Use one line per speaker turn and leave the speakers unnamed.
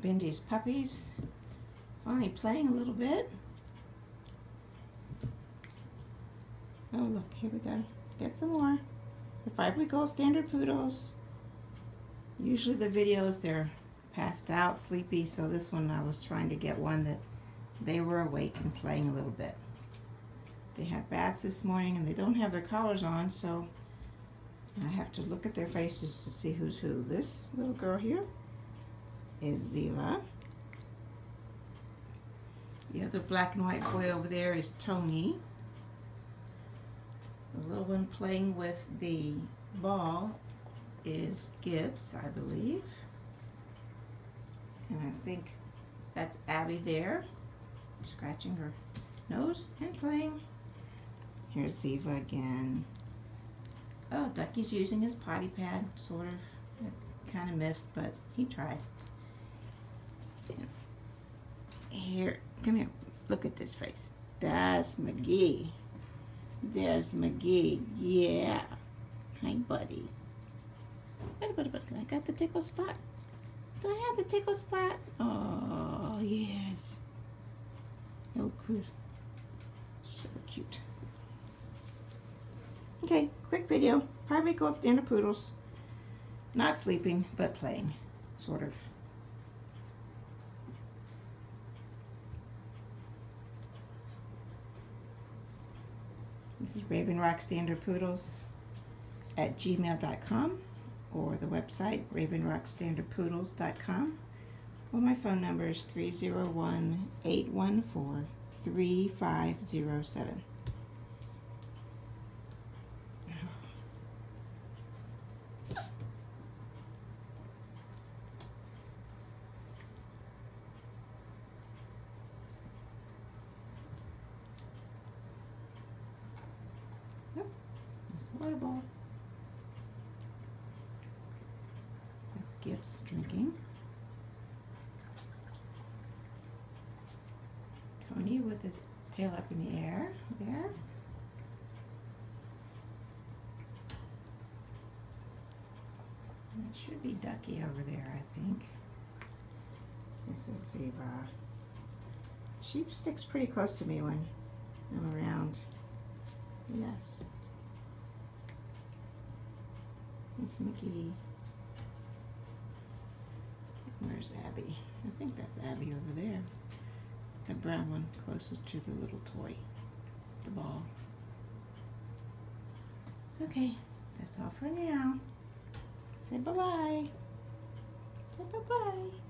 Bindi's puppies. Finally playing a little bit. Oh look, here we go. Get some more. The five week old standard poodles. Usually the videos they're passed out, sleepy, so this one I was trying to get one that they were awake and playing a little bit. They had baths this morning and they don't have their collars on, so I have to look at their faces to see who's who. This little girl here is Ziva. The other black and white boy over there is Tony. The little one playing with the ball is Gibbs, I believe. And I think that's Abby there, scratching her nose and playing. Here's Ziva again. Oh, Ducky's using his potty pad, sort of. Kind of missed, but he tried. Here, come here. Look at this face. That's McGee. There's McGee. Yeah. Hi, buddy. Buddy, buddy, buddy. I got the tickle spot. Do I have the tickle spot? Oh, yes. Oh, cute. So cute. Okay, quick video. Five week old standard poodles. Not sleeping, but playing, sort of. This is Raven Rock Standard Poodles at gmail.com or the website ravenrockstandardpoodles.com or my phone number is 301 814 3507. Water ball. That's Gibbs drinking. Tony with his tail up in the air there. That should be Ducky over there, I think. This is Ziva. She sticks pretty close to me when I'm around. Yes. It's Mickey. Where's Abby? I think that's Abby over there. The brown one closest to the little toy, the ball. Okay, that's all for now. Say bye bye. Say bye-bye.